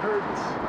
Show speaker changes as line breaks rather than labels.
hurts.